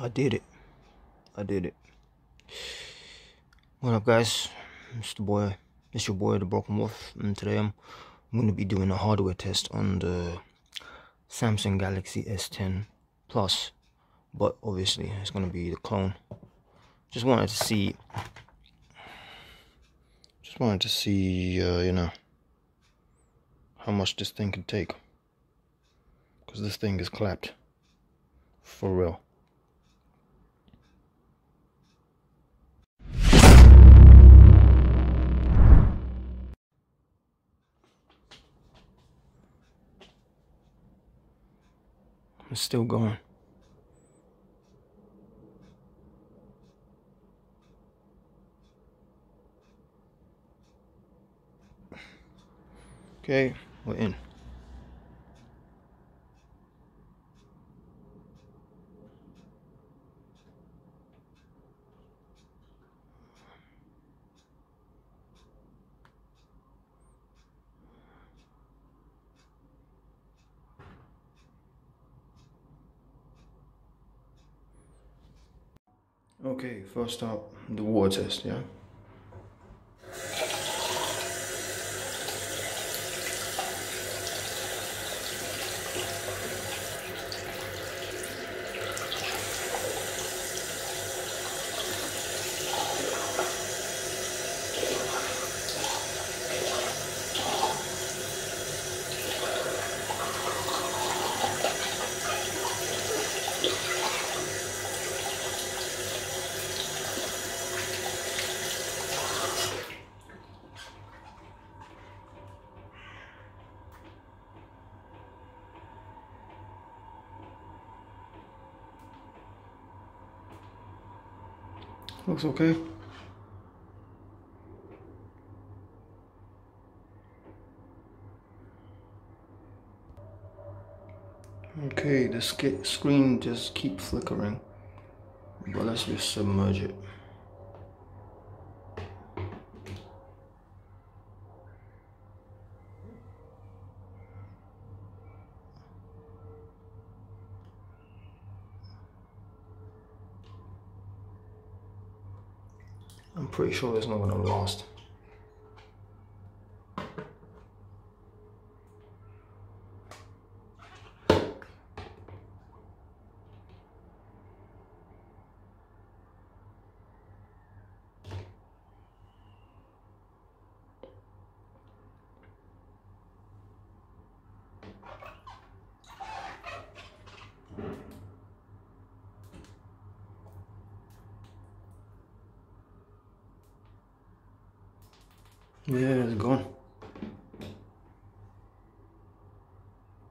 I did it. I did it. What up, guys? It's the boy. It's your boy, the Broken Wolf, and today I'm, going to be doing a hardware test on the Samsung Galaxy S10 Plus, but obviously it's going to be the clone. Just wanted to see. Just wanted to see, uh, you know, how much this thing can take, because this thing is clapped, for real. Still going. Okay, we're in. Okay, first up, the water test, yeah? Looks okay. Okay, the screen just keep flickering, but let's just submerge it. I'm pretty sure it's not gonna last. Yeah, it's gone.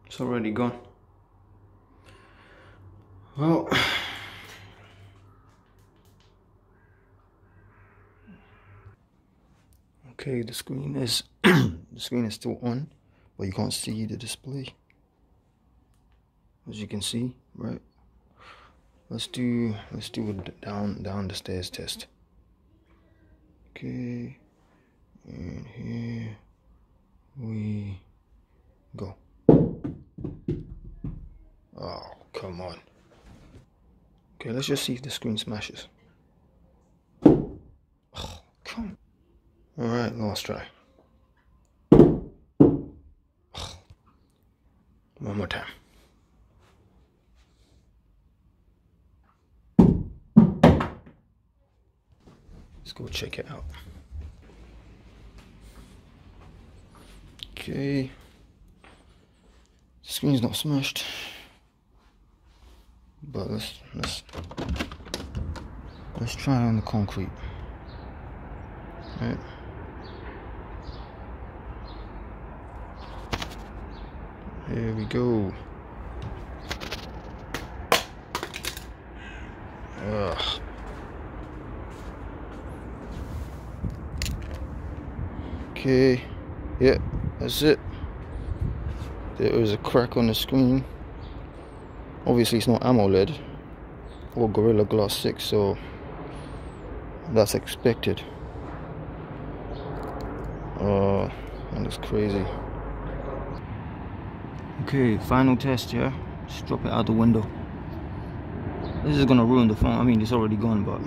It's already gone. Well, okay, the screen is the screen is still on, but you can't see the display. As you can see, right? Let's do let's do a down down the stairs test. Okay. And here we go. Oh, come on. Okay, let's just see if the screen smashes. Oh, come. Alright, last try. Oh. One more time. Let's go check it out. Okay. Screen's not smashed. But let's let's let's try on the concrete. Right. Here we go. Ugh. Okay. Yeah. That's it. There was a crack on the screen. Obviously it's not AMOLED or Gorilla Glass 6 so that's expected. Uh, that looks crazy. Okay, final test, yeah? Just drop it out the window. This is gonna ruin the phone. I mean, it's already gone, but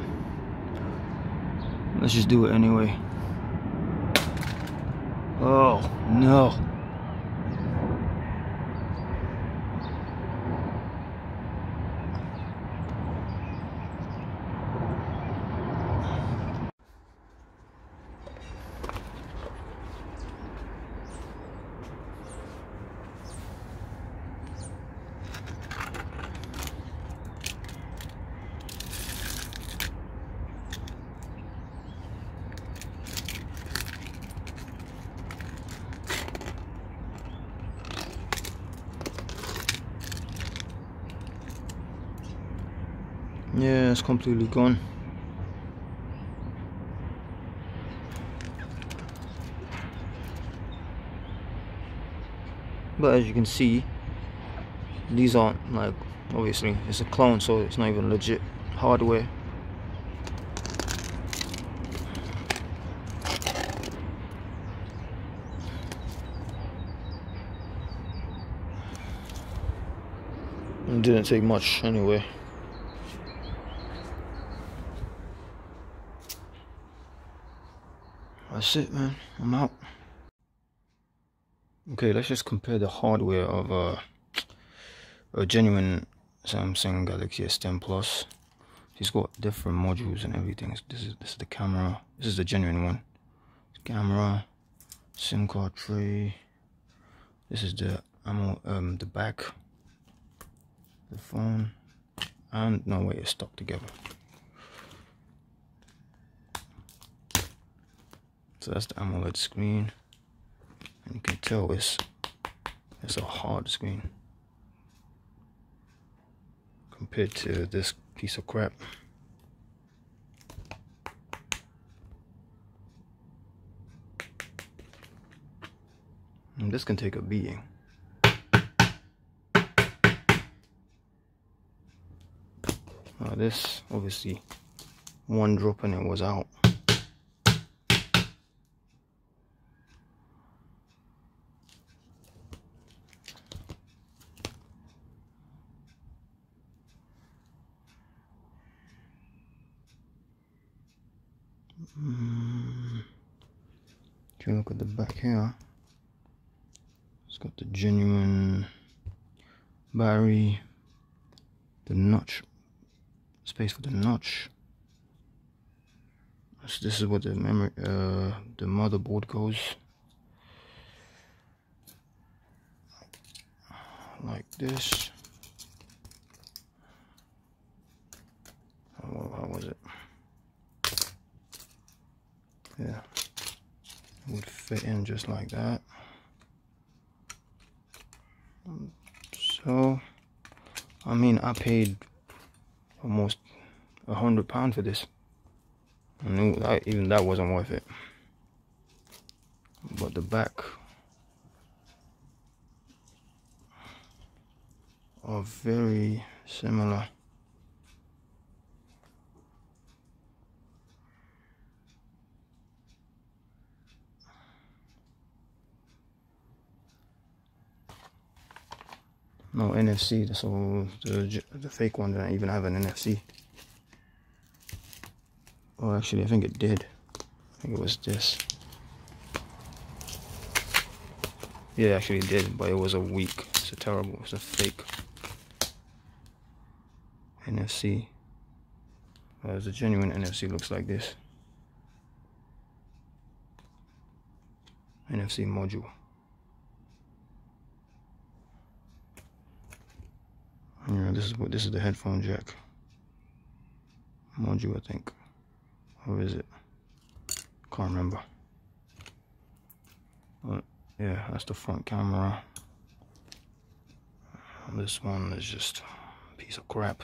let's just do it anyway. Oh, no. Yeah, it's completely gone. But as you can see, these aren't like, obviously, it's a clone, so it's not even legit hardware. It didn't take much anyway. That's it, man. I'm out. Okay, let's just compare the hardware of a genuine Samsung Galaxy S10 Plus. He's got different modules and everything. This is this is the camera. This is the genuine one. Camera, SIM card tray. This is the ammo, um, the back, the phone, and no way it's stuck together. So that's the AMOLED screen. And you can tell it's it's a hard screen compared to this piece of crap. And this can take a beating. Uh, this obviously one drop and it was out. If you look at the back here, it's got the genuine battery, the notch, space for the notch. So this is where the memory, uh, the motherboard goes. Like this. How, how was it? yeah would fit in just like that. So I mean I paid almost a hundred pound for this. That even that wasn't worth it. But the back are very similar no NFC so the, the fake one didn't even have an NFC oh actually I think it did. I think it was this. Yeah actually it did but it was a weak it's a terrible it's a fake NFC whereas uh, the genuine NFC looks like this. NFC module Yeah, this is what this is the headphone jack module, I think. Or is it? Can't remember. But yeah, that's the front camera. This one is just a piece of crap.